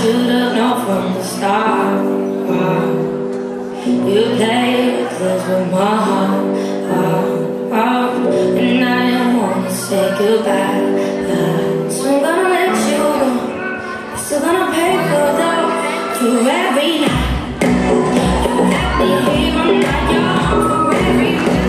should've known from the start You played this with my heart oh, oh. And I don't wanna say goodbye yeah. So I'm gonna let you know Still gonna pay for the Through every night You got me here, I'm not young For every